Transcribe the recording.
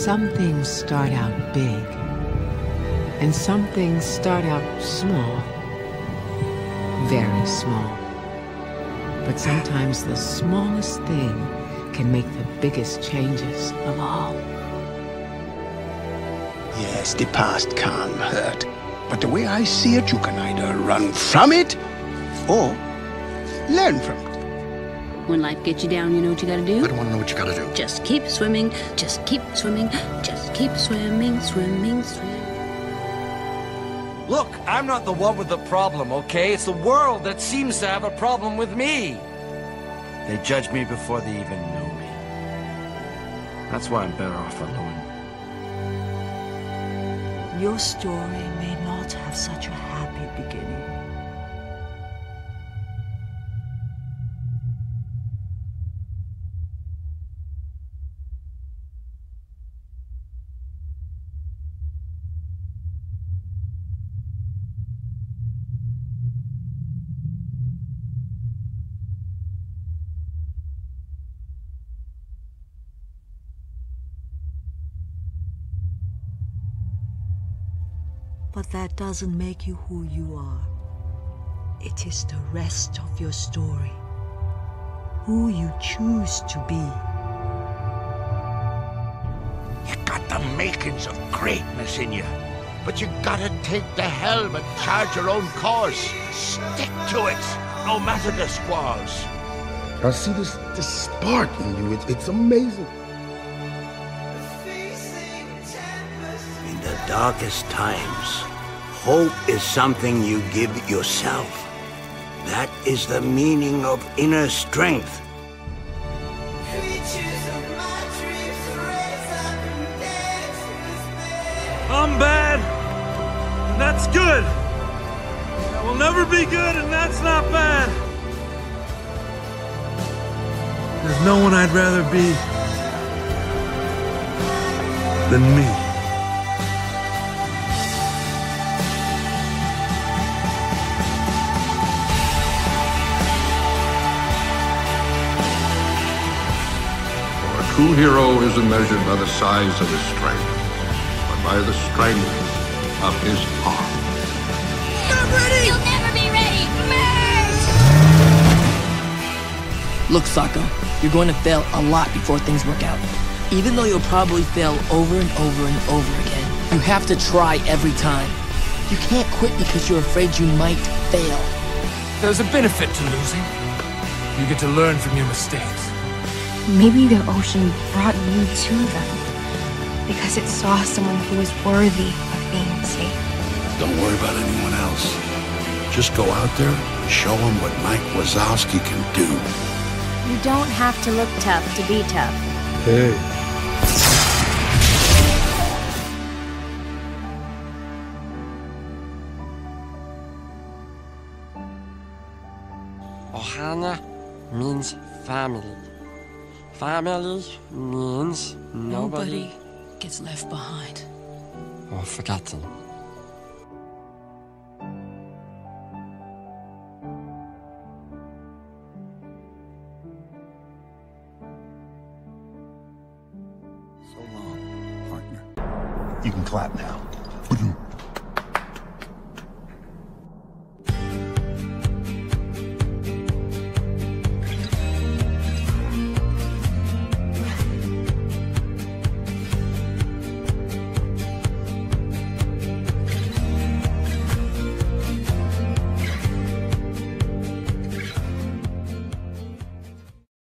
Some things start out big, and some things start out small. Very small. But sometimes the smallest thing can make the biggest changes of all. Yes, the past can hurt. But the way I see it, you can either run from it or learn from it. When life gets you down, you know what you gotta do? I don't want to know what you gotta do. Just keep swimming, just keep swimming, just keep swimming, swimming, swimming. Look, I'm not the one with the problem, okay? It's the world that seems to have a problem with me. They judge me before they even know me. That's why I'm better off alone. Your story may not have such a But that doesn't make you who you are. It is the rest of your story. Who you choose to be. You got the makings of greatness in you. But you gotta take the helm and charge your own course. Stick to it, no matter the squalls. I see this this spark in you. It's, it's amazing. Darkest times, hope is something you give yourself. That is the meaning of inner strength. I'm bad, and that's good. I will never be good, and that's not bad. There's no one I'd rather be than me. True hero isn't measured by the size of his strength, but by the strength of his heart. You'll never be ready! Look, Sokka, you're going to fail a lot before things work out. Even though you'll probably fail over and over and over again, you have to try every time. You can't quit because you're afraid you might fail. There's a benefit to losing. You get to learn from your mistakes. Maybe the ocean brought you to them because it saw someone who was worthy of being saved. Don't worry about anyone else. Just go out there and show them what Mike Wazowski can do. You don't have to look tough to be tough. Hey. Ohana means family. Family means nobody, Nobody gets left behind. or forgotten. So long, partner. You can clap now.